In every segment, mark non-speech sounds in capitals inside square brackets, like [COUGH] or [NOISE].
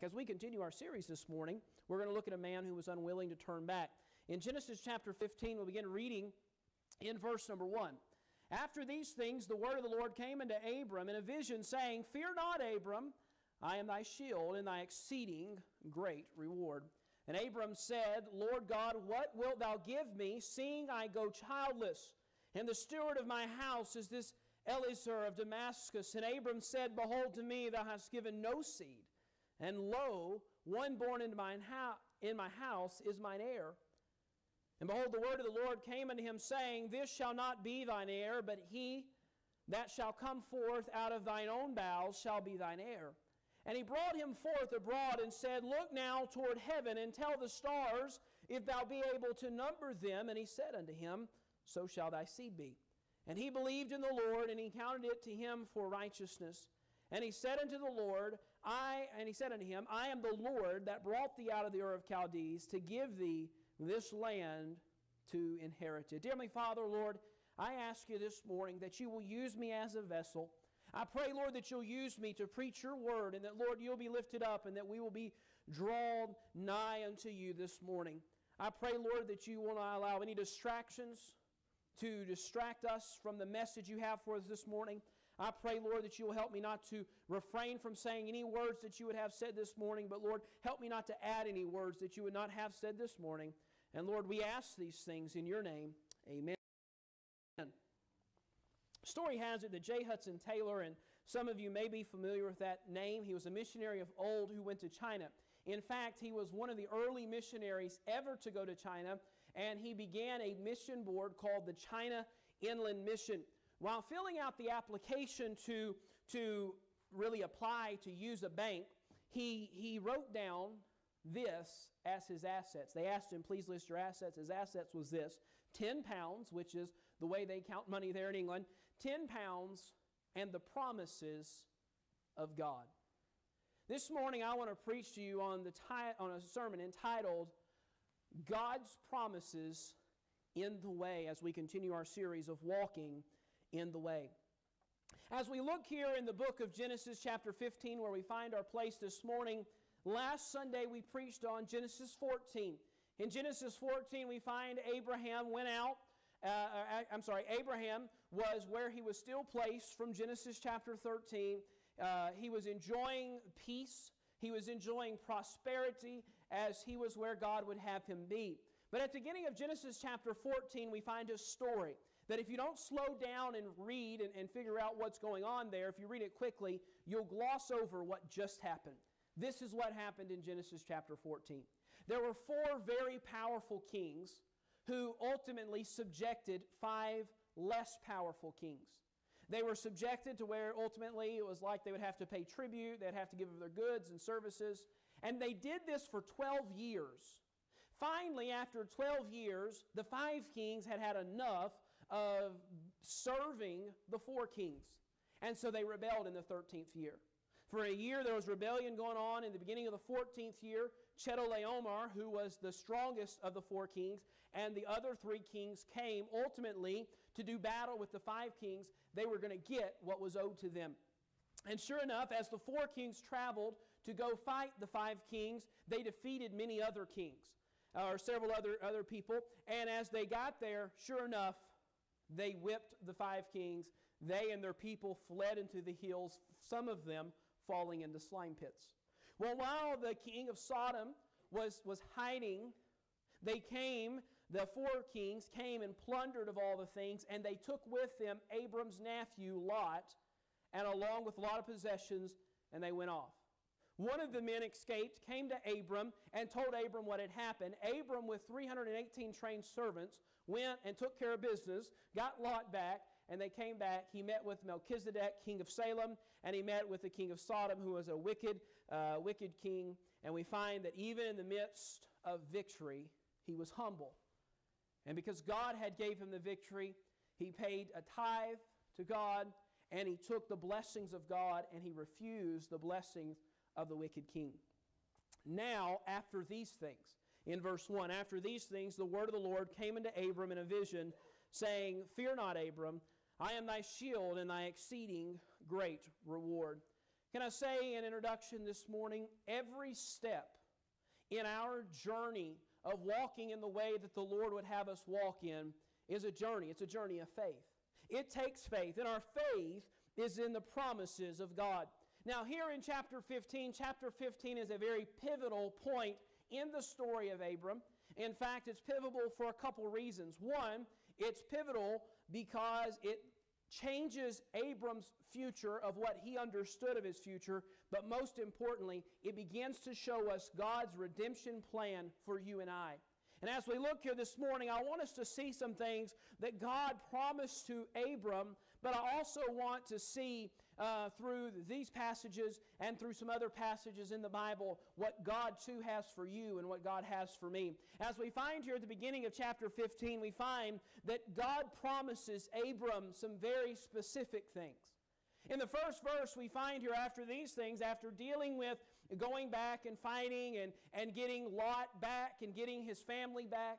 back. As we continue our series this morning, we're going to look at a man who was unwilling to turn back. In Genesis chapter 15, we'll begin reading in verse number 1. After these things, the word of the Lord came unto Abram in a vision, saying, Fear not, Abram, I am thy shield and thy exceeding great reward. And Abram said, Lord God, what wilt thou give me, seeing I go childless? And the steward of my house is this Eliezer of Damascus. And Abram said, Behold, to me thou hast given no seed, and lo, one born in mine in my house is mine heir. And behold, the word of the Lord came unto him, saying, This shall not be thine heir, but he that shall come forth out of thine own bowels shall be thine heir. And he brought him forth abroad and said, Look now toward heaven and tell the stars, if thou be able to number them. And he said unto him, So shall thy seed be. And he believed in the Lord, and he counted it to him for righteousness. And he said unto the Lord, I and he said unto him, I am the Lord that brought thee out of the Ur of Chaldees to give thee this land to inherit it. Dear my Father, Lord, I ask you this morning that you will use me as a vessel. I pray, Lord, that you'll use me to preach your word and that, Lord, you'll be lifted up and that we will be drawn nigh unto you this morning. I pray, Lord, that you will not allow any distractions to distract us from the message you have for us this morning. I pray, Lord, that you will help me not to refrain from saying any words that you would have said this morning, but Lord, help me not to add any words that you would not have said this morning. And Lord, we ask these things in your name. Amen. Story has it that J. Hudson Taylor, and some of you may be familiar with that name, he was a missionary of old who went to China. In fact, he was one of the early missionaries ever to go to China, and he began a mission board called the China Inland Mission. While filling out the application to, to really apply to use a bank, he, he wrote down this as his assets. They asked him, please list your assets. His assets was this 10 pounds, which is the way they count money there in England, 10 pounds and the promises of God. This morning, I want to preach to you on, the on a sermon entitled God's Promises in the Way as we continue our series of walking in the way. As we look here in the book of Genesis, chapter 15, where we find our place this morning, Last Sunday we preached on Genesis 14. In Genesis 14, we find Abraham went out. Uh, uh, I'm sorry, Abraham was where he was still placed from Genesis chapter 13. Uh, he was enjoying peace, he was enjoying prosperity as he was where God would have him be. But at the beginning of Genesis chapter 14, we find a story that if you don't slow down and read and, and figure out what's going on there, if you read it quickly, you'll gloss over what just happened. This is what happened in Genesis chapter 14. There were four very powerful kings who ultimately subjected five less powerful kings. They were subjected to where ultimately it was like they would have to pay tribute, they'd have to give of their goods and services. And they did this for 12 years. Finally, after 12 years, the five kings had had enough of serving the four kings. And so they rebelled in the 13th year. For a year, there was rebellion going on. In the beginning of the 14th year, Chedorlaomer, who was the strongest of the four kings, and the other three kings came ultimately to do battle with the five kings. They were going to get what was owed to them. And sure enough, as the four kings traveled to go fight the five kings, they defeated many other kings, uh, or several other, other people. And as they got there, sure enough, they whipped the five kings. They and their people fled into the hills, some of them falling into slime pits. Well, while the king of Sodom was, was hiding, they came, the four kings came and plundered of all the things, and they took with them Abram's nephew, Lot, and along with a lot of possessions, and they went off. One of the men escaped, came to Abram, and told Abram what had happened. Abram, with 318 trained servants, went and took care of business, got Lot back, and they came back. He met with Melchizedek, king of Salem, and he met with the king of Sodom, who was a wicked, uh, wicked king. And we find that even in the midst of victory, he was humble. And because God had gave him the victory, he paid a tithe to God, and he took the blessings of God, and he refused the blessings of the wicked king. Now, after these things, in verse 1, after these things, the word of the Lord came unto Abram in a vision, saying, Fear not, Abram, I am thy shield and thy exceeding great reward. Can I say in introduction this morning, every step in our journey of walking in the way that the Lord would have us walk in is a journey. It's a journey of faith. It takes faith, and our faith is in the promises of God. Now, here in chapter 15, chapter 15 is a very pivotal point in the story of Abram. In fact, it's pivotal for a couple reasons. One, it's pivotal because it changes Abram's future of what he understood of his future, but most importantly, it begins to show us God's redemption plan for you and I. And as we look here this morning, I want us to see some things that God promised to Abram, but I also want to see uh, through these passages and through some other passages in the Bible what God too has for you and what God has for me. As we find here at the beginning of chapter 15, we find that God promises Abram some very specific things. In the first verse, we find here after these things, after dealing with going back and fighting and, and getting Lot back and getting his family back,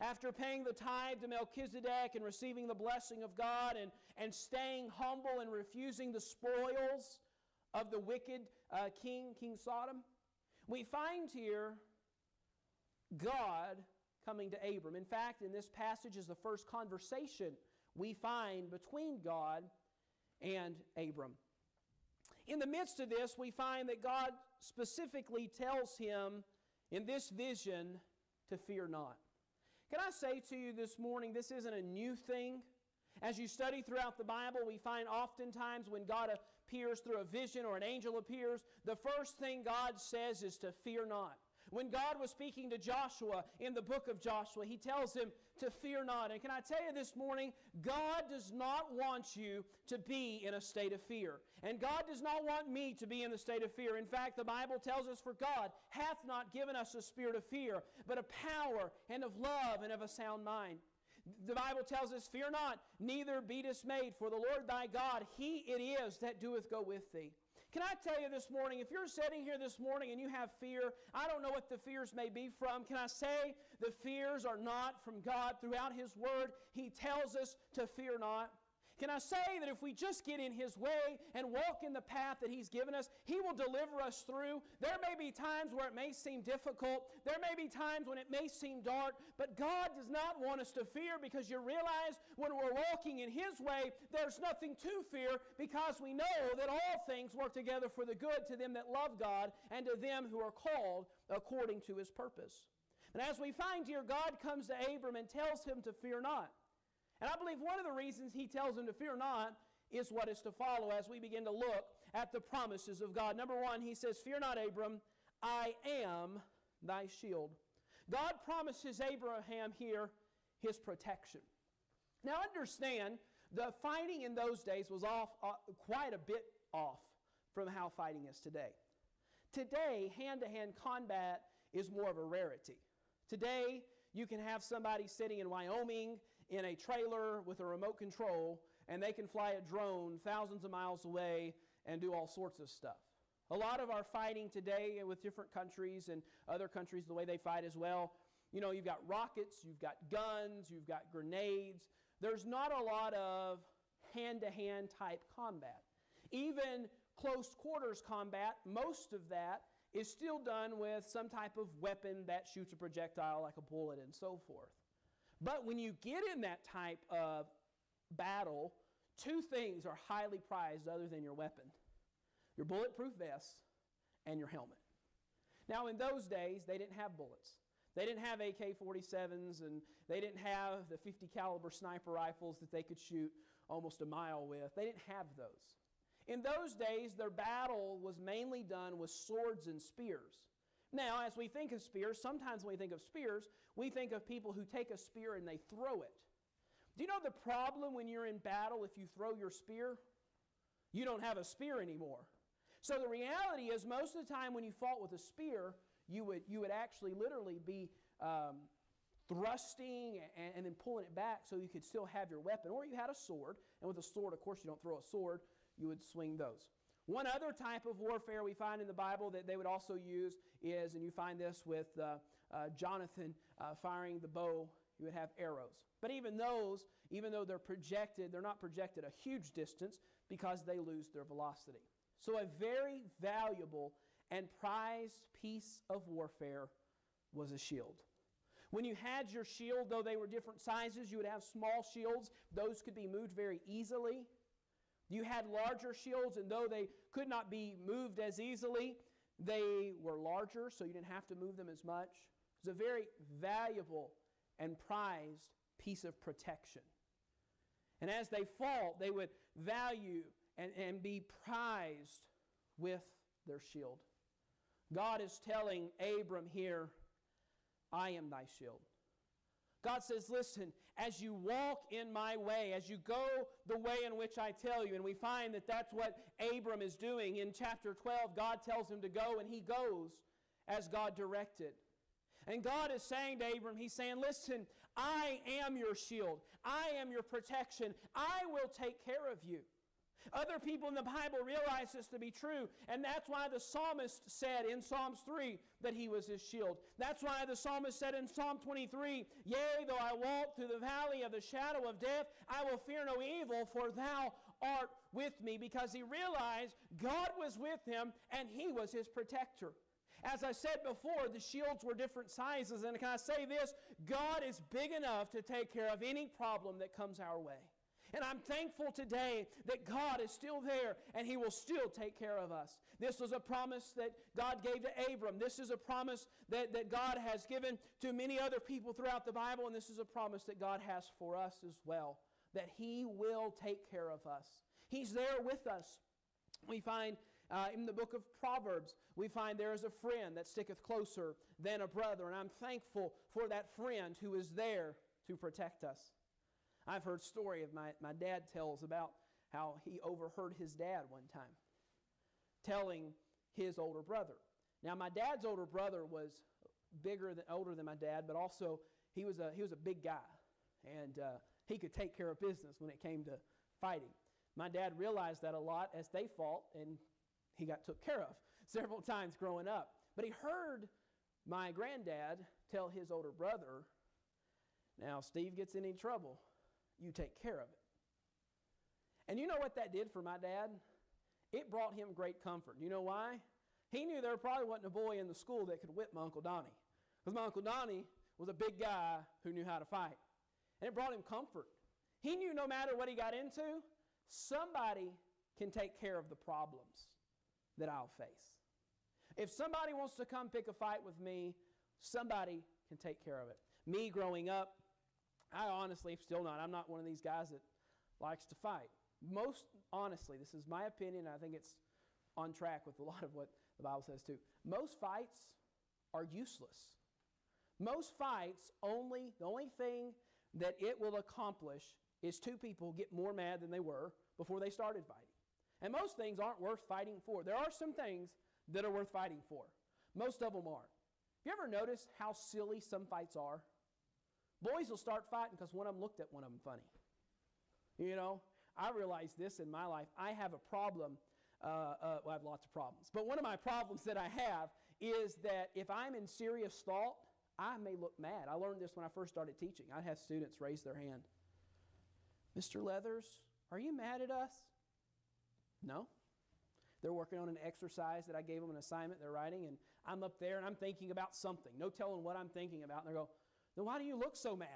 after paying the tithe to Melchizedek and receiving the blessing of God and, and staying humble and refusing the spoils of the wicked uh, king, King Sodom, we find here God coming to Abram. In fact, in this passage is the first conversation we find between God and Abram. In the midst of this, we find that God specifically tells him in this vision to fear not. Can I say to you this morning, this isn't a new thing? As you study throughout the Bible, we find oftentimes when God appears through a vision or an angel appears, the first thing God says is to fear not. When God was speaking to Joshua in the book of Joshua, he tells him to fear not. And can I tell you this morning, God does not want you to be in a state of fear. And God does not want me to be in the state of fear. In fact, the Bible tells us, For God hath not given us a spirit of fear, but of power and of love and of a sound mind. The Bible tells us, Fear not, neither be dismayed, for the Lord thy God, he it is that doeth go with thee. Can I tell you this morning, if you're sitting here this morning and you have fear, I don't know what the fears may be from. Can I say the fears are not from God? Throughout His Word, He tells us to fear not. Can I say that if we just get in His way and walk in the path that He's given us, He will deliver us through? There may be times where it may seem difficult. There may be times when it may seem dark, but God does not want us to fear because you realize when we're walking in His way, there's nothing to fear because we know that all things work together for the good to them that love God and to them who are called according to His purpose. And as we find here, God comes to Abram and tells him to fear not. And I believe one of the reasons he tells them to fear not is what is to follow as we begin to look at the promises of God. Number one, he says, Fear not, Abram, I am thy shield. God promises Abraham here his protection. Now, understand, the fighting in those days was off uh, quite a bit off from how fighting is today. Today, hand to hand combat is more of a rarity. Today, you can have somebody sitting in Wyoming in a trailer with a remote control, and they can fly a drone thousands of miles away and do all sorts of stuff. A lot of our fighting today with different countries and other countries, the way they fight as well, you know, you've got rockets, you've got guns, you've got grenades. There's not a lot of hand to hand type combat. Even close quarters combat, most of that is still done with some type of weapon that shoots a projectile like a bullet and so forth. But when you get in that type of battle, two things are highly prized other than your weapon your bulletproof vest and your helmet. Now, in those days, they didn't have bullets. They didn't have AK 47s and they didn't have the 50 caliber sniper rifles that they could shoot almost a mile with. They didn't have those. In those days, their battle was mainly done with swords and spears. Now, as we think of spears, sometimes when we think of spears, we think of people who take a spear and they throw it. Do you know the problem when you're in battle if you throw your spear? You don't have a spear anymore. So the reality is, most of the time when you fought with a spear, you would, you would actually literally be um, thrusting and, and, then pulling it back so you could still have your weapon. Or you had a sword, and with a sword, of course, you don't throw a sword, you would swing those. One other type of warfare we find in the Bible that they would also use is, and you find this with uh, uh, Jonathan uh, firing the bow, you would have arrows. But even those, even though they're projected, they're not projected a huge distance because they lose their velocity. So, a very valuable and prized piece of warfare was a shield. When you had your shield, though they were different sizes, you would have small shields. Those could be moved very easily. You had larger shields, and though they could not be moved as easily, they were larger, so you didn't have to move them as much. It was a very valuable and prized piece of protection. And as they fought, they would value and, and be prized with their shield. God is telling Abram here, I am thy shield. God says, Listen, as you walk in my way, as you go the way in which I tell you, and we find that that's what Abram is doing. In chapter 12, God tells him to go, and he goes as God directed. And God is saying to Abram, He's saying, Listen, I am your shield, I am your protection, I will take care of you. Other people in the Bible realize this to be true, and that's why the psalmist said in Psalms 3 that he was his shield. That's why the psalmist said in Psalm 23, Yea, though I walk through the valley of the shadow of death, I will fear no evil, for thou art with me, because he realized God was with him and he was his protector. As I said before, the shields were different sizes, and can I say this? God is big enough to take care of any problem that comes our way. And I'm thankful today that God is still there and He will still take care of us. This was a promise that God gave to Abram. This is a promise that, that God has given to many other people throughout the Bible, and this is a promise that God has for us as well that He will take care of us. He's there with us. We find uh, in the book of Proverbs, we find there is a friend that sticketh closer than a brother, and I'm thankful for that friend who is there to protect us. I've heard story of my, my dad tells about how he overheard his dad one time telling his older brother. Now, my dad's older brother was bigger than older than my dad, but also he was a he was a big guy, and uh, he could take care of business when it came to fighting. My dad realized that a lot as they fought, and he got took care of [LAUGHS] several times growing up. But he heard my granddad tell his older brother, "Now, Steve gets in any trouble, you take care of it. And you know what that did for my dad? It brought him great comfort. You know why? He knew there probably wasn't a boy in the school that could whip my Uncle Donnie. Because my Uncle Donnie was a big guy who knew how to fight. And it brought him comfort. He knew no matter what he got into, somebody can take care of the problems that I'll face. If somebody wants to come pick a fight with me, somebody can take care of it. Me growing up, I honestly, still not, I'm not one of these guys that likes to fight. Most honestly, this is my opinion, I think it's on track with a lot of what the Bible says too. Most fights are useless. Most fights only, the only thing that it will accomplish is two people get more mad than they were before they started fighting. And most things aren't worth fighting for. There are some things that are worth fighting for. Most of them aren't. You ever notice how silly some fights are? Boys will start fighting because one of them looked at one of them funny. You know, I realize this in my life. I have a problem. Uh, uh, well, I have lots of problems. But one of my problems that I have is that if I'm in serious thought, I may look mad. I learned this when I first started teaching. I'd have students raise their hand. Mr. Leathers, are you mad at us? No. They're working on an exercise that I gave them an assignment they're writing, and I'm up there and I'm thinking about something. No telling what I'm thinking about. And they go, then why do you look so mad?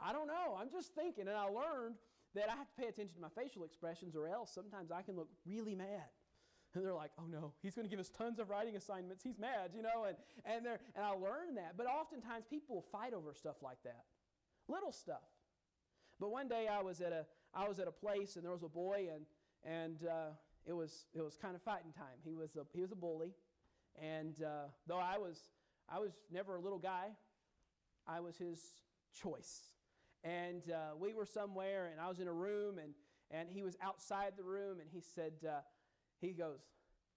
I don't know. I'm just thinking. And I learned that I have to pay attention to my facial expressions, or else sometimes I can look really mad. And they're like, oh no, he's going to give us tons of writing assignments. He's mad, you know, and, and, they're, and I learned that. But oftentimes people fight over stuff like that, little stuff. But one day I was at a, I was at a place and there was a boy and, and uh, it, was, it was kind of fighting time. He was a, he was a bully. And uh, though I was, I was never a little guy, I was his choice. And uh, we were somewhere, and I was in a room, and, and he was outside the room, and he said, uh, he goes,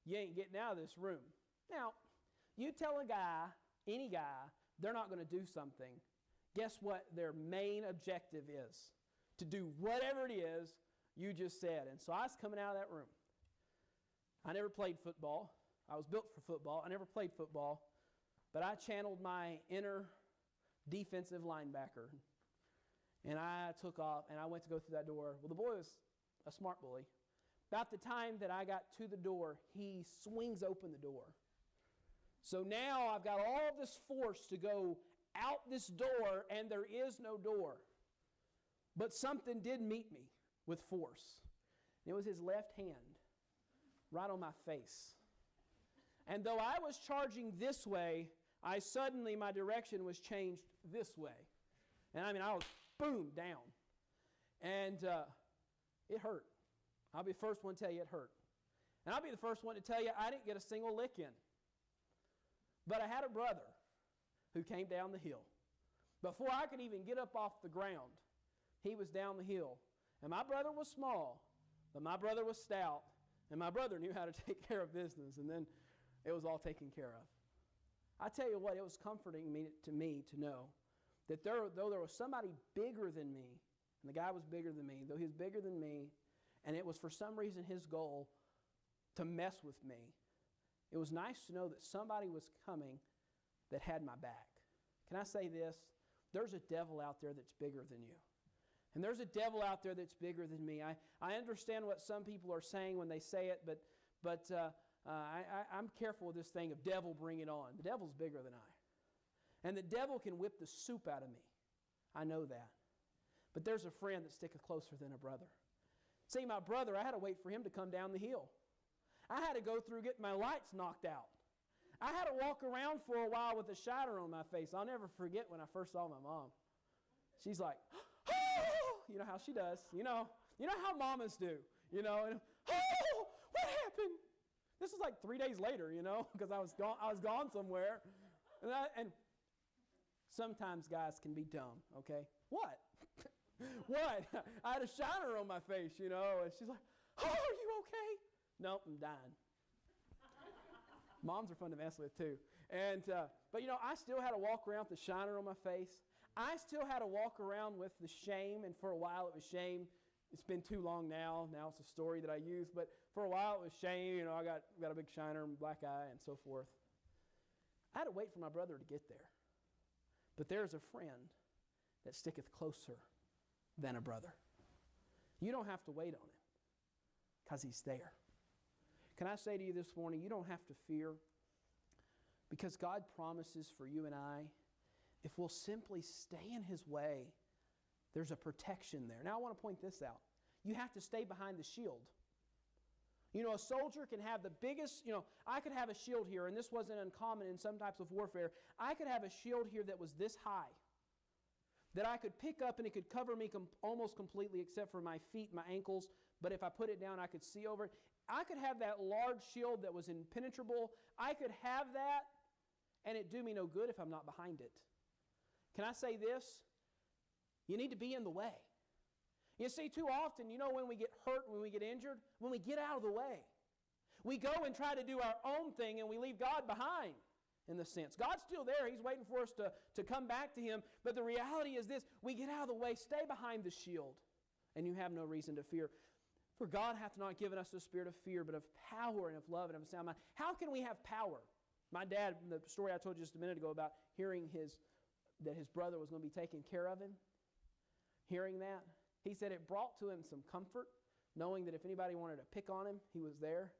You ain't getting out of this room. Now, you tell a guy, any guy, they're not going to do something. Guess what their main objective is? To do whatever it is you just said. And so I was coming out of that room. I never played football. I was built for football. I never played football. But I channeled my inner defensive linebacker. And I took off and I went to go through that door. Well, the boy was a smart bully, About the time that I got to the door, he swings open the door. So now I've got all this force to go out this door, and there is no door. But something did meet me with force. It was his left hand right on my face. And though I was charging this way, I suddenly, my direction was changed this way. And I mean, I was boom, down. And uh, it hurt. I'll be the first one to tell you it hurt. And I'll be the first one to tell you I didn't get a single lick in. But I had a brother who came down the hill. Before I could even get up off the ground, he was down the hill. And my brother was small, but my brother was stout, and my brother knew how to [LAUGHS] take care of business. And then it was all taken care of. I tell you what, it was comforting me, to me to know that there, though there was somebody bigger than me, and the guy was bigger than me, though he was bigger than me, and it was for some reason his goal to mess with me, it was nice to know that somebody was coming that had my back. Can I say this? There's a devil out there that's bigger than you. And there's a devil out there that's bigger than me. I, I understand what some people are saying when they say it, but, but uh, uh, I, am careful with this thing of devil bring it on. The devil's bigger than I. And the devil can whip the soup out of me. I know that. But there's a friend that sticking closer than a brother. See, my brother, I had to wait for him to come down the hill. I had to go through getting my lights knocked out. I had to walk around for a while with a shadow on my face. I'll never forget when I first saw my mom. She's like, [GASPS] oh, you know how she does. You know, you know how mamas do. You know, and oh, what happened? This was like three days later, you know, [LAUGHS] because I was gone. I was gone somewhere, and, I, and sometimes guys can be dumb. Okay, what? [LAUGHS] what? I had a shiner on my face, you know, and she's like, "Oh, are you okay?" Nope, I'm dying. [LAUGHS] Moms are fun to mess with too. And uh, but you know, I still had to walk around with the shiner on my face. I still had to walk around with the shame, and for a while it was shame. It's been too long now. Now it's a story that I use, but for a while it was shame. You know, I got got a big shiner and black eye and so forth. I had to wait for my brother to get there. But there's a friend that sticketh closer than a brother. You don't have to wait on him because he's there. Can I say to you this morning, you don't have to fear because God promises for you and I, if we'll simply stay in his way, there's a protection there. Now, I want to point this out. You have to stay behind the shield. You know, a soldier can have the biggest, you know, I could have a shield here, and this wasn't uncommon in some types of warfare. I could have a shield here that was this high, that I could pick up and it could cover me com- almost completely except for my feet, my ankles, but if I put it down, I could see over it. I could have that large shield that was impenetrable. I could have that, and it do me no good if I'm not behind it. Can I say this? You need to be in the way. You see, too often, you know, when we get hurt, when we get injured, when we get out of the way, we go and try to do our own thing and we leave God behind in the sense. God's still there. He's waiting for us to, to come back to Him. But the reality is this we get out of the way, stay behind the shield, and you have no reason to fear. For God hath not given us the spirit of fear, but of power and of love and of sound mind. How can we have power? My dad, the story I told you just a minute ago about hearing his that his brother was going to be taking care of him, hearing that, he said it brought to him some comfort, knowing that if anybody wanted to pick on him, he was there.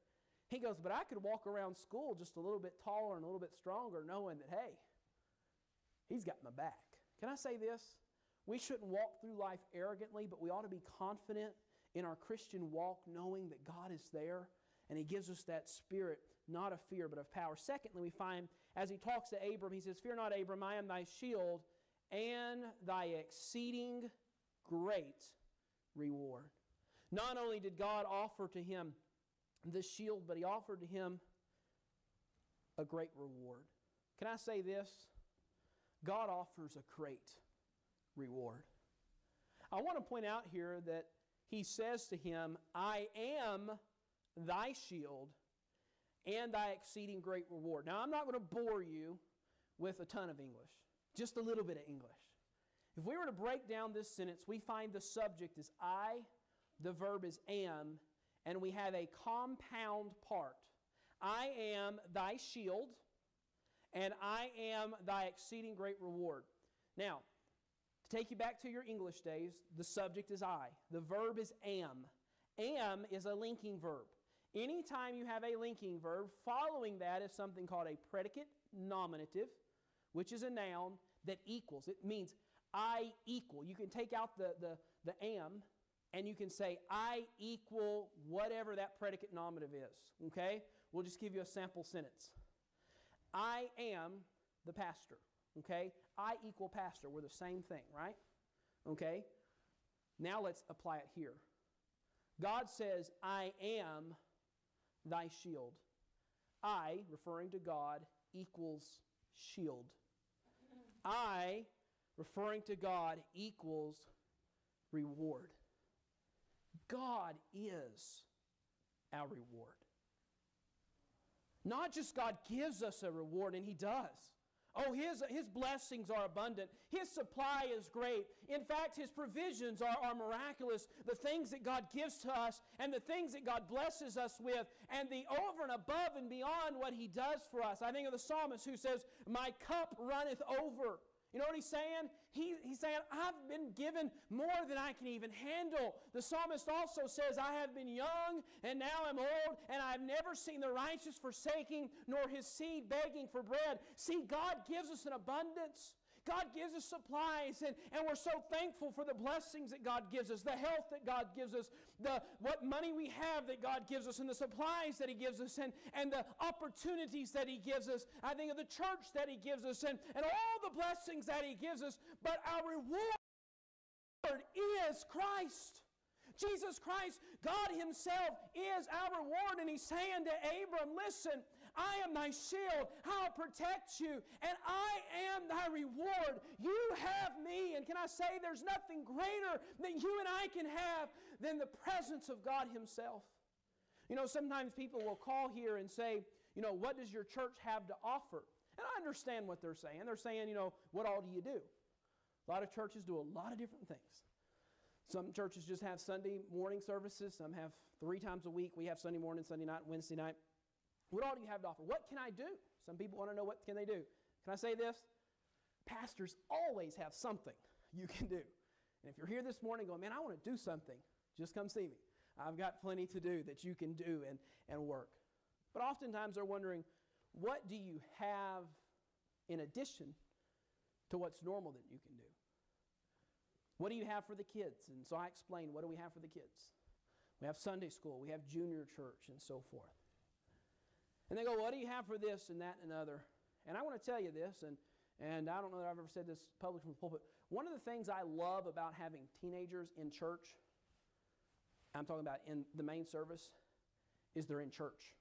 He goes, But I could walk around school just a little bit taller and a little bit stronger, knowing that, hey, he's got my back. Can I say this? We shouldn't walk through life arrogantly, but we ought to be confident in our Christian walk, knowing that God is there and He gives us that spirit, not of fear, but of power. Secondly, we find as He talks to Abram, He says, Fear not, Abram, I am thy shield and thy exceeding great reward. Not only did God offer to him this shield, but he offered to him a great reward. Can I say this? God offers a great reward. I want to point out here that he says to him, I am thy shield and thy exceeding great reward. Now, I'm not going to bore you with a ton of English, just a little bit of English. If we were to break down this sentence, we find the subject is I, the verb is am, and we have a compound part. I am thy shield, and I am thy exceeding great reward. Now, to take you back to your English days, the subject is I. The verb is am. Am is a linking verb. Anytime you have a linking verb, following that is something called a predicate nominative, which is a noun that equals. It means I equal. You can take out the, the, the am and you can say, I equal whatever that predicate nominative is. Okay? We'll just give you a sample sentence. I am the pastor. Okay? I equal pastor. We're the same thing, right? Okay? Now let's apply it here. God says, I am thy shield. I, referring to God, equals shield. I, referring to God, equals reward. God is our reward. Not just God gives us a reward, and He does. Oh, his, his blessings are abundant. His supply is great. In fact, His provisions are, are miraculous. The things that God gives to us and the things that God blesses us with, and the over and above and beyond what He does for us. I think of the psalmist who says, My cup runneth over. You know what he's saying? He, he's saying, I've been given more than I can even handle. The psalmist also says, I have been young and now I'm old, and I've never seen the righteous forsaking, nor his seed begging for bread. See, God gives us an abundance. God gives us supplies, and, and we're so thankful for the blessings that God gives us, the health that God gives us, the what money we have that God gives us, and the supplies that He gives us, and, and the opportunities that He gives us. I think of the church that He gives us, and, and all the blessings that He gives us. But our reward is Christ. Jesus Christ, God Himself, is our reward. And He's saying to Abram, Listen, I am thy shield. I'll protect you. And I am thy reward. You have me. And can I say there's nothing greater that you and I can have than the presence of God Himself? You know, sometimes people will call here and say, you know, what does your church have to offer? And I understand what they're saying. They're saying, you know, what all do you do? A lot of churches do a lot of different things. Some churches just have Sunday morning services. Some have three times a week. We have Sunday morning, Sunday night, Wednesday night. What all do you have to offer? What can I do? Some people want to know what can they do. Can I say this? Pastors always have something [LAUGHS] you can do. And if you're here this morning going, man, I want to do something, just come see me. I've got plenty to do that you can do and, and work. But oftentimes they're wondering, what do you have in addition to what's normal that you can do? What do you have for the kids? And so I explained, what do we have for the kids? We have Sunday school, we have junior church, and so forth. And they go, What do you have for this and that and other? And I want to tell you this, and, and I don't know that I've ever said this publicly from the pulpit. One of the things I love about having teenagers in church, I'm talking about in the main service, is they're in church.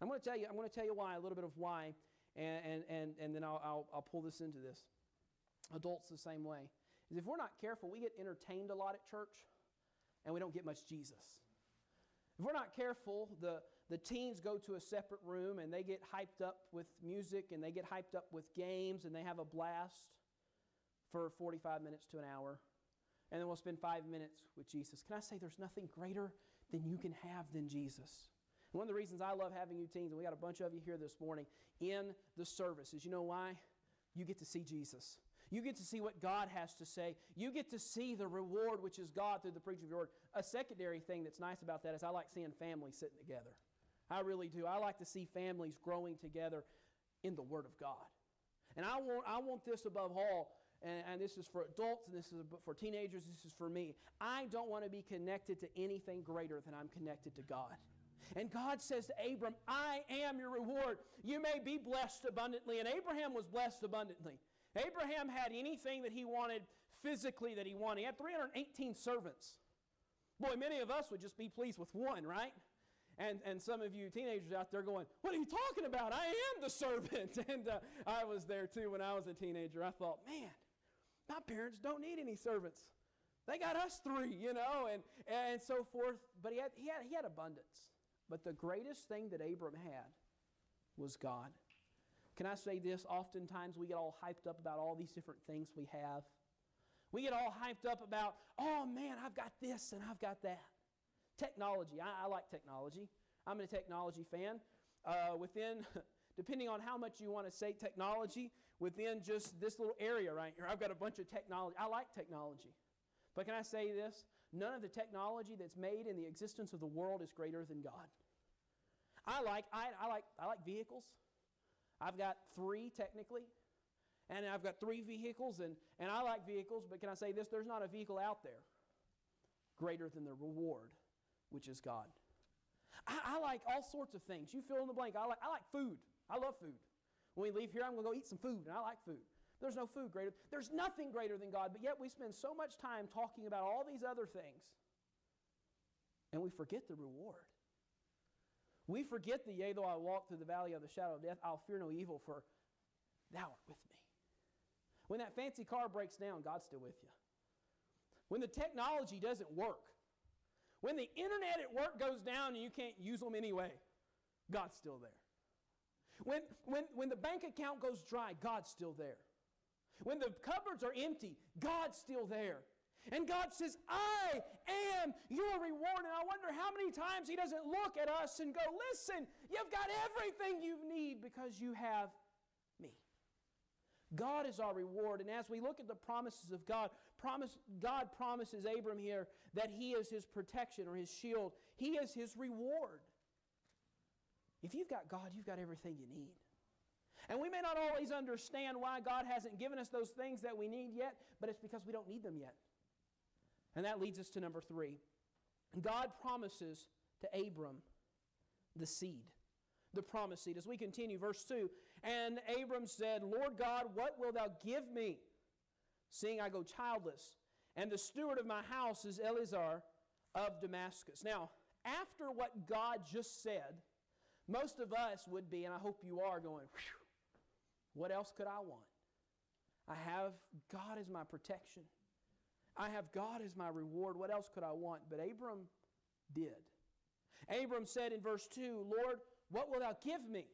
I'm going to tell you, I'm going to tell you why, a little bit of why, and, and, and, and then I'll, I'll, I'll pull this into this. Adults the same way. Is if we're not careful, we get entertained a lot at church, and we don't get much Jesus. If we're not careful, the, the teens go to a separate room and they get hyped up with music and they get hyped up with games and they have a blast for 45 minutes to an hour. And then we'll spend five minutes with Jesus. Can I say there's nothing greater than you can have than Jesus? And one of the reasons I love having you teens, and we got a bunch of you here this morning in the service, is you know why? You get to see Jesus. You get to see what God has to say. You get to see the reward, which is God through the preaching of your word. A secondary thing that's nice about that is I like seeing families sitting together. I really do. I like to see families growing together in the Word of God. And I want, I want this above all, and, and this is for adults, and this is for teenagers, this is for me. I don't want to be connected to anything greater than I'm connected to God. And God says to Abram, I am your reward. You may be blessed abundantly. And Abraham was blessed abundantly. Abraham had anything that he wanted physically that he wanted. He had 318 servants. Boy, many of us would just be pleased with one, right? And, and some of you teenagers out there going, What are you talking about? I am the servant. [LAUGHS] And uh, I was there too when I was a teenager. I thought, Man, my parents don't need any servants. They got us three, you know, and, and so forth. But he had, he, had, he had abundance. But the greatest thing that Abram had was God. Can I say this? Oftentimes we get all hyped up about all these different things we have. We get all hyped up about, oh man, I've got this and I've got that. Technology. I, I like technology. I'm a technology fan. Uh, within, [LAUGHS] depending on how much you want to say technology, within just this little area right here, I've got a bunch of technology. I like technology. But can I say this? none of the technology that's made in the existence of the world is greater than God. I like, I, I like, I like vehicles. I've got three technically, and I've got three vehicles, and, and I like vehicles, but can I say this? There's not a vehicle out there greater than the reward, which is God. I, I like all sorts of things. You fill in the blank. I like, I like food. I love food. When we leave here, I'm going to go eat some food, and I like food. There's no food greater. There's nothing greater than God, but yet we spend so much time talking about all these other things, and we forget the reward. We forget the, yea, though I walk through the valley of the shadow of death, I'll fear no evil, for thou art with me. When that fancy car breaks down, God's still with you. When the technology doesn't work, when the internet at work goes down and you can't use them anyway, God's still there. When, when, when the bank account goes dry, God's still there. When the cupboards are empty, God's still there. And God says, I am your reward. And I wonder how many times He doesn't look at us and go, Listen, you've got everything you need because you have me. God is our reward. And as we look at the promises of God, promise, God promises Abram here that He is his protection or his shield, He is his reward. If you've got God, you've got everything you need. And we may not always understand why God hasn't given us those things that we need yet, but it's because we don't need them yet. And that leads us to number three. God promises to Abram the seed, the promised seed. As we continue, verse 2 And Abram said, Lord God, what wilt thou give me, seeing I go childless? And the steward of my house is Eliezer of Damascus. Now, after what God just said, most of us would be, and I hope you are, going, what else could I want? I have God as my protection. I have God as my reward. What else could I want? But Abram did. Abram said in verse 2, Lord, what wilt thou give me?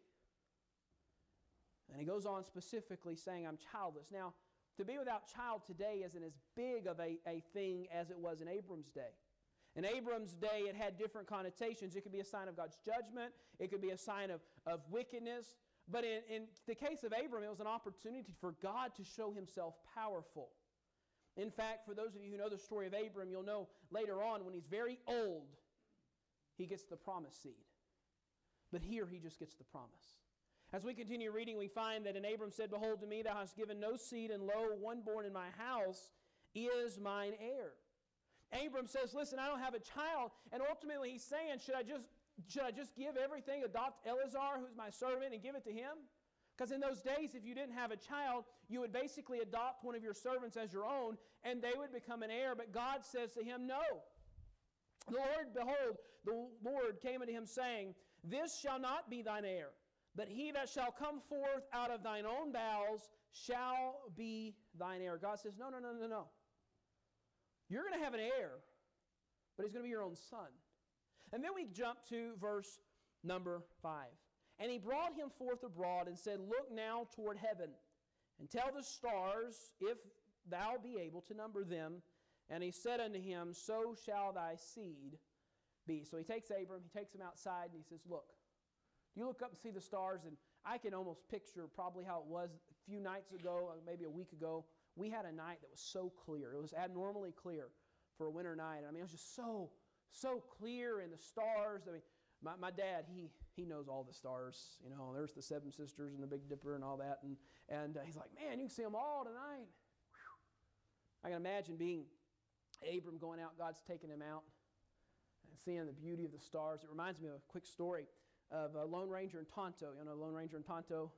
And he goes on specifically saying, I'm childless. Now, to be without child today isn't as big of a, a thing as it was in Abram's day. In Abram's day, it had different connotations. It could be a sign of God's judgment, it could be a sign of, of wickedness. But in, in the case of Abram, it was an opportunity for God to show himself powerful. In fact, for those of you who know the story of Abram, you'll know later on when he's very old, he gets the promised seed. But here he just gets the promise. As we continue reading, we find that And Abram said, Behold, to me thou hast given no seed, and lo, one born in my house is mine heir. Abram says, Listen, I don't have a child. And ultimately he's saying, Should I just, should I just give everything, adopt Eleazar, who's my servant, and give it to him? Because in those days, if you didn't have a child, you would basically adopt one of your servants as your own, and they would become an heir. But God says to him, No. The Lord, behold, the Lord came unto him, saying, This shall not be thine heir, but he that shall come forth out of thine own bowels shall be thine heir. God says, No, no, no, no, no. You're going to have an heir, but he's going to be your own son. And then we jump to verse number 5. And he brought him forth abroad and said, Look now toward heaven, and tell the stars, if thou be able to number them. And he said unto him, So shall thy seed be. So he takes Abram, he takes him outside, and he says, Look, you look up and see the stars, and I can almost picture probably how it was a few nights ago, uh, maybe a week ago. We had a night that was so clear. It was abnormally clear for a winter night. I mean, it was just so, so clear, and the stars. I mean, my, my dad, he, he knows all the stars. You know, there's the Seven Sisters and the Big Dipper and all that. And, and uh, he's like, man, you can see them all tonight. Whew. I can imagine being Abram going out, God's taking him out, and seeing the beauty of the stars. It reminds me of a quick story of a Lone Ranger and Tonto. You know, Lone Ranger and Tonto?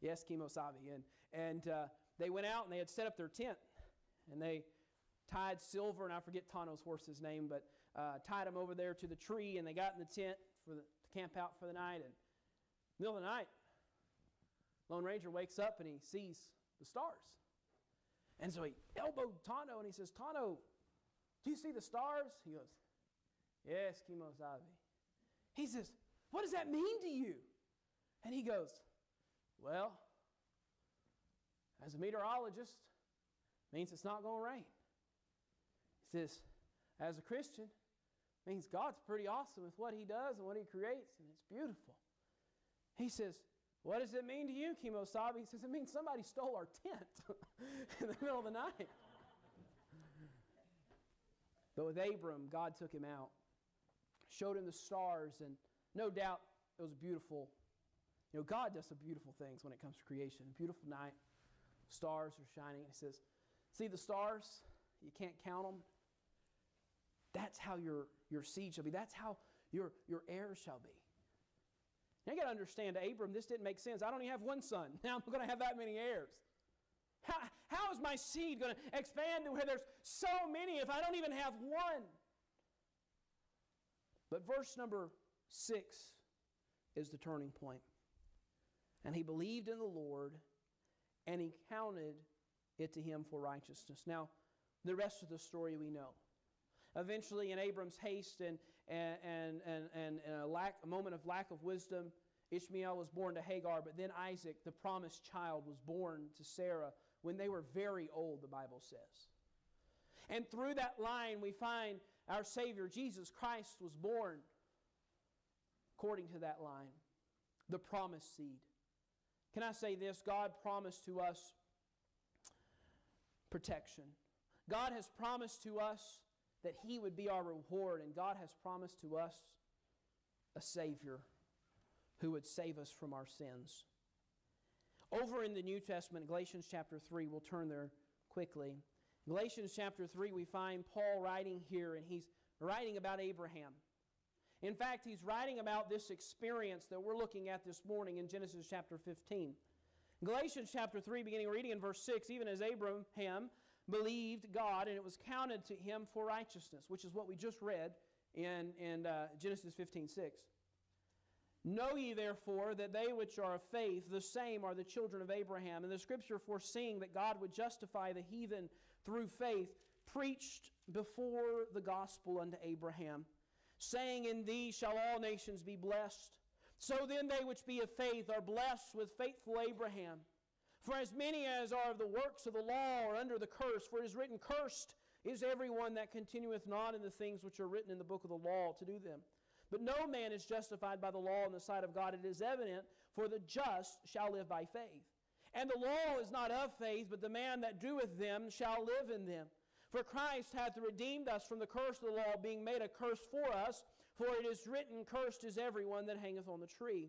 Yes, Kemosabe. And, and uh, they went out and they had set up their tent. And they tied Silver, and I forget Tonto's horse's name, but uh, tied him over there to the tree, and they got in the tent for the, to camp out for the night. And middle of the night, Lone Ranger wakes up and he sees the stars. And so he elbowed Tonto and he says, Tonto, do you see the stars? He goes, Yes, Kemosabe. He says, What does that mean to you? And he goes, Well, as a meteorologist, means it's not going to rain. He says, As a Christian, means God's pretty awesome with what He does and what He creates, and it's beautiful. He says, What does it mean to you, Kemosabe? He says, It means somebody stole our tent [LAUGHS] in the middle of the night. But with Abram, God took him out, showed him the stars, and no doubt it was beautiful. You know, God does some beautiful things when it comes to creation. Beautiful night, stars are shining. He says, See the stars? You can't count them. That's how your, your seed shall be. That's how your, your heirs shall be. Now you got to understand, Abram, this didn't make sense. I don't even have one son. [LAUGHS] Now I'm going to have that many heirs. How, how is my seed going to expand to where there's so many if I don't even have one? But verse number six is the turning point. And he believed in the Lord, and he counted it to him for righteousness. Now, the rest of the story we know. Eventually, in Abram's haste and, and, and, and, and a, lack, a moment of lack of wisdom, Ishmael was born to Hagar, but then Isaac, the promised child, was born to Sarah when they were very old, the Bible says. And through that line, we find our Savior, Jesus Christ, was born according to that line, the promised seed. Can I say this? God promised to us protection. God has promised to us that He would be our reward, and God has promised to us a Savior who would save us from our sins. Over in the New Testament, Galatians chapter 3, we'll turn there quickly. Galatians chapter 3, we find Paul writing here, and he's writing about Abraham. In fact, he's writing about this experience that we're looking at this morning in Genesis chapter 15. Galatians chapter 3, beginning reading in verse 6, even as Abraham believed God, and it was counted to him for righteousness, which is what we just read in, in uh, Genesis 15 6. Know ye therefore that they which are of faith, the same are the children of Abraham. And the scripture foreseeing that God would justify the heathen through faith, preached before the gospel unto Abraham, saying, In thee shall all nations be blessed. So then they which be of faith are blessed with faithful Abraham. For as many as are of the works of the law are under the curse, for it is written, Cursed is everyone that continueth not in the things which are written in the book of the law to do them. But no man is justified by the law in the sight of God. It is evident, for the just shall live by faith. And the law is not of faith, but the man that doeth them shall live in them. For Christ hath redeemed us from the curse of the law, being made a curse for us. For it is written, Cursed is everyone that hangeth on the tree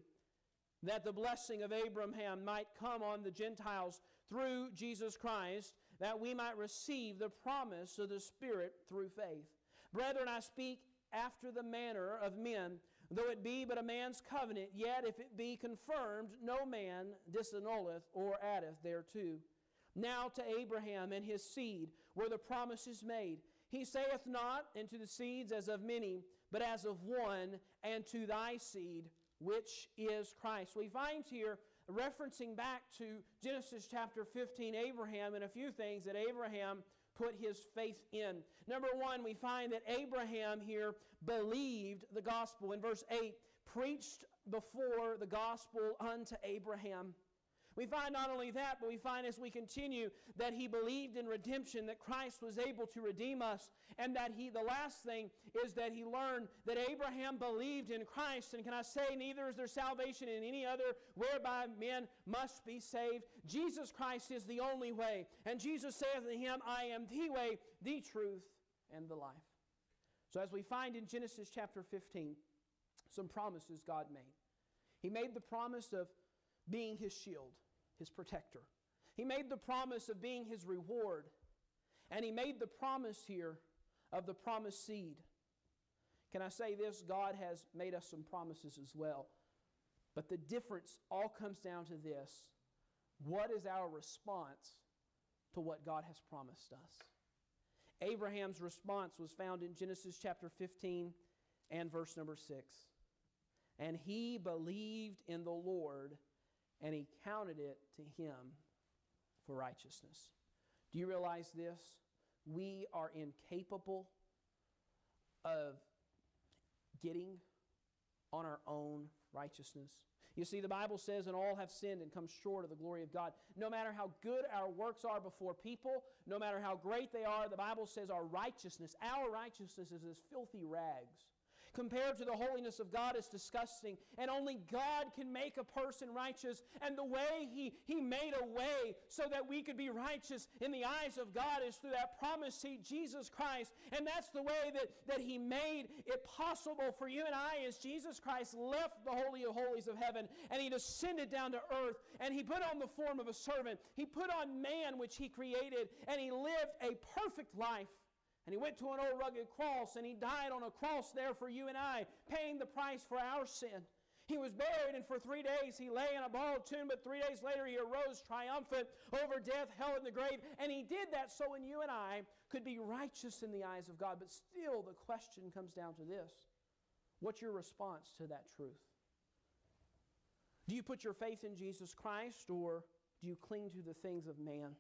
that the blessing of Abraham might come on the Gentiles through Jesus Christ, that we might receive the promise of the Spirit through faith. Brethren, I speak after the manner of men, though it be but a man's covenant, yet if it be confirmed, no man disannulleth or addeth thereto. Now to Abraham and his seed were the promises made. He saith not, unto the seeds as of many, but as of one, and to thy seed which is Christ. We find here, referencing back to Genesis chapter 15, Abraham, and a few things that Abraham put his faith in. Number one, we find that Abraham here believed the gospel. In verse 8, preached before the gospel unto Abraham. We find not only that, but we find as we continue that he believed in redemption, that Christ was able to redeem us, and that he, the last thing is that he learned that Abraham believed in Christ. And can I say, neither is there salvation in any other whereby men must be saved. Jesus Christ is the only way. And Jesus saith to him, I am the way, the truth, and the life. So as we find in Genesis chapter 15, some promises God made. He made the promise of being his shield his protector. He made the promise of being his reward. And he made the promise here of the promised seed. Can I say this? God has made us some promises as well. But the difference all comes down to this what is our response to what God has promised us? Abraham's response was found in Genesis chapter 15 and verse number 6. And he believed in the Lord, and he counted it to him for righteousness. Do you realize this? We are incapable of getting on our own righteousness. You see, the Bible says, and all have sinned and come short of the glory of God. No matter how good our works are before people, no matter how great they are, the Bible says our righteousness, our righteousness is as filthy rags. Compared to the holiness of God is disgusting. And only God can make a person righteous. And the way He, he made a way so that we could be righteous in the eyes of God is through that promise seed, Jesus Christ. And that's the way that, that He made it possible for you and I is Jesus Christ left the Holy of Holies of heaven and He descended down to earth and He put on the form of a servant. He put on man, which He created, and He lived a perfect life. And he went to an old rugged cross and he died on a cross there for you and I, paying the price for our sin. He was buried, and for three days he lay in a borrowed tomb, but three days later he arose triumphant over death, hell, and the grave. And he did that so when you and I could be righteous in the eyes of God. But still, the question comes down to this What's your response to that truth? Do you put your faith in Jesus Christ, or do you cling to the things of man?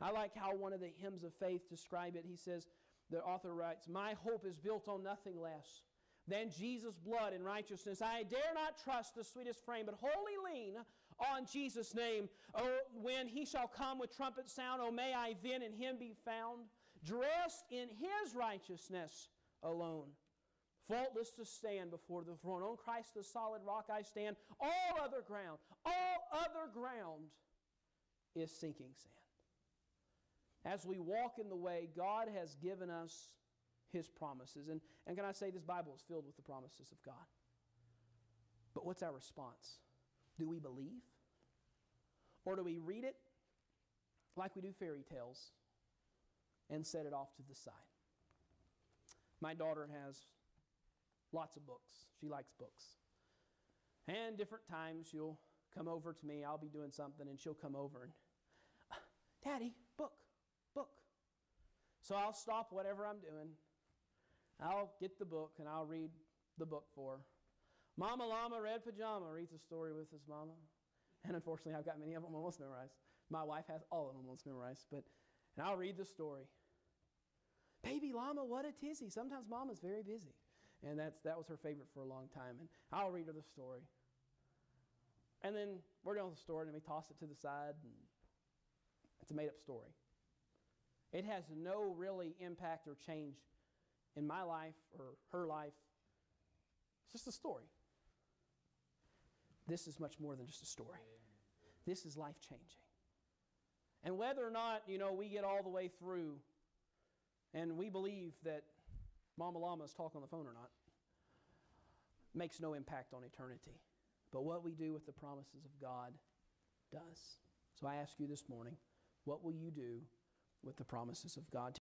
I like how one of the hymns of faith describe it. He says, the author writes, My hope is built on nothing less than Jesus' blood and righteousness. I dare not trust the sweetest frame, but wholly lean on Jesus' name. Oh, when he shall come with trumpet sound, oh, may I then in him be found, dressed in his righteousness alone. Faultless to stand before the throne. On Christ the solid rock I stand. All other ground, all other ground is sinking sand. As we walk in the way, God has given us His promises. And, and can I say, this Bible is filled with the promises of God. But what's our response? Do we believe? Or do we read it like we do fairy tales and set it off to the side? My daughter has lots of books. She likes books. And different times she'll come over to me. I'll be doing something and she'll come over and, Daddy. So I'll stop whatever I'm doing. I'll get the book and I'll read the book for. Mama Llama Red Pajama reads a story with his mama. And unfortunately, I've got many of them almost memorized. My wife has all of them almost memorized. But, and I'll read the story. Baby Llama, what a tizzy. Sometimes Mama's very busy. And that's, that was her favorite for a long time. And I'll read her the story. And then we're done with the story and we toss it to the side. And it's a made up story. It has no really impact or change in my life or her life. It's just a story. This is much more than just a story. This is life changing. And whether or not, you know, we get all the way through and we believe that Mama Llama's talk on the phone or not, makes no impact on eternity. But what we do with the promises of God does. So I ask you this morning, what will you do with the promises of God.